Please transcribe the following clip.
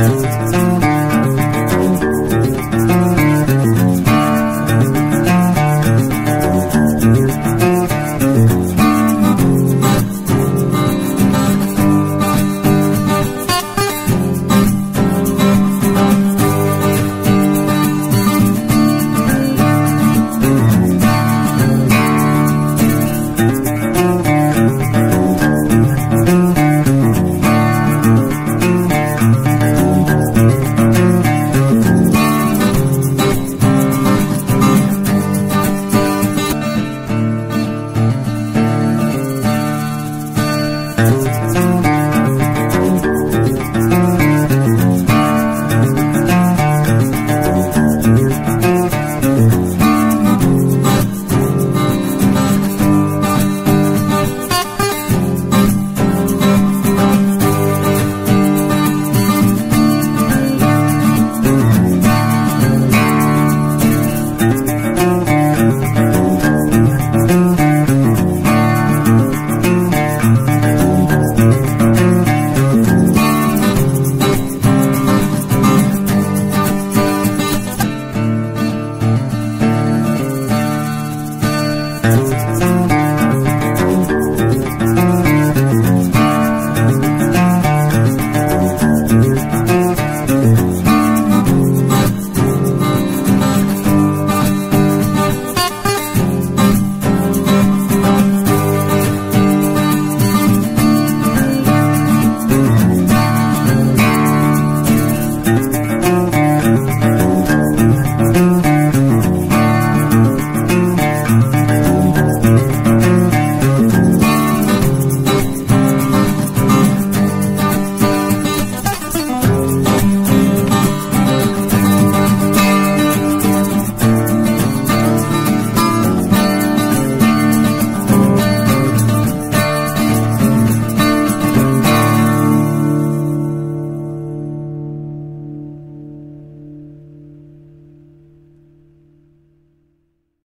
Música